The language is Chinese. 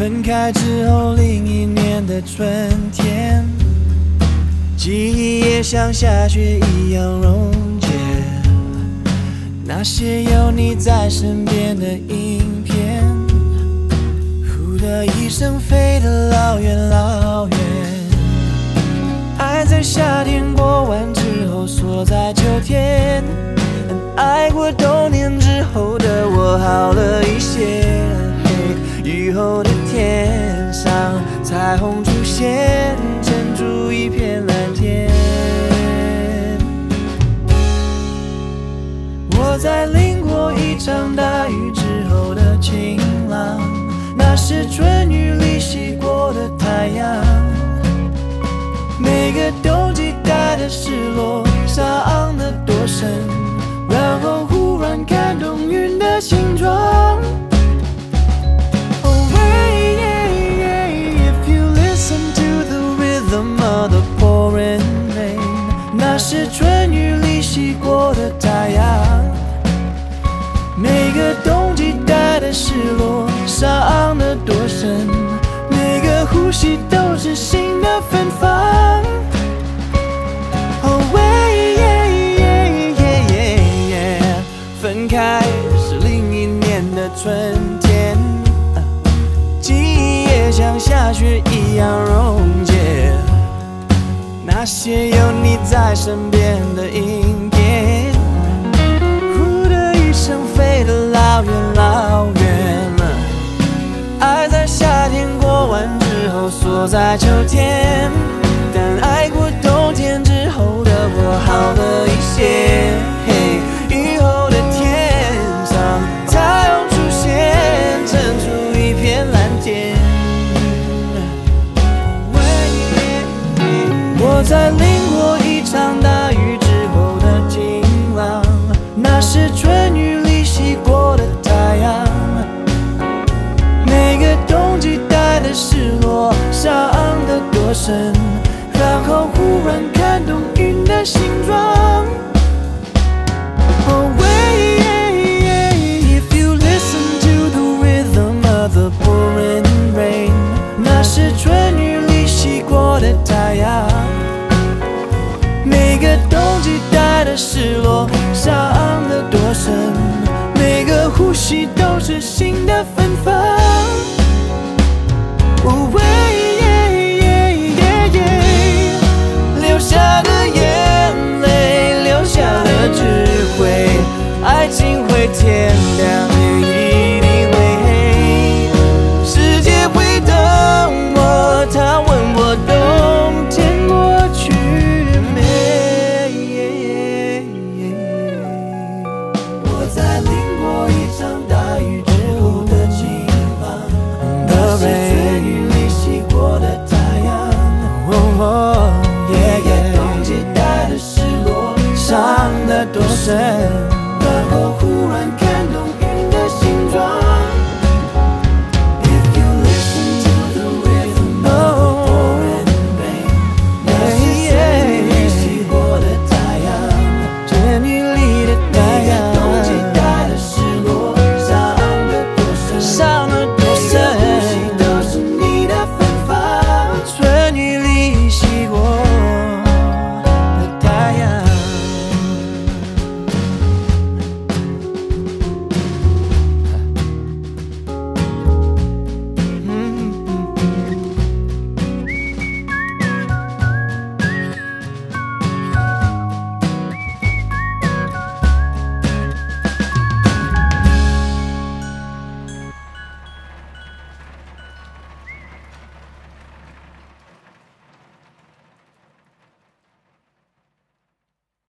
分开之后，另一年的春天，记忆也像下雪一样溶解。那些有你在身边的影片，呼的一声飞得老远老远。爱在夏天过完之后锁在秋天，爱过春雨里洗过的太阳。每个冬季带的失落，伤得多深，然后忽然看懂云的形状。Oh, hey, yeah, yeah, if you listen to the rhythm of the pouring rain，那是春雨里洗过的太阳。每个冬季带的失落，伤得多深，每个呼吸都是新的芬芳。Oh, hey, yeah, yeah, yeah, yeah, yeah，分开是另一年的春天。记忆也像下雪一样溶解，那些有你在身边的影走在秋天，每个冬季带的失落，伤得多深，每个呼吸都是新的芬芳。哦喂流下的眼泪，流下的智慧，爱情在淋过一场大雨之后的晴朗，那是最雨里洗过的太阳。哦耶耶，冬季带的失落，伤得多深，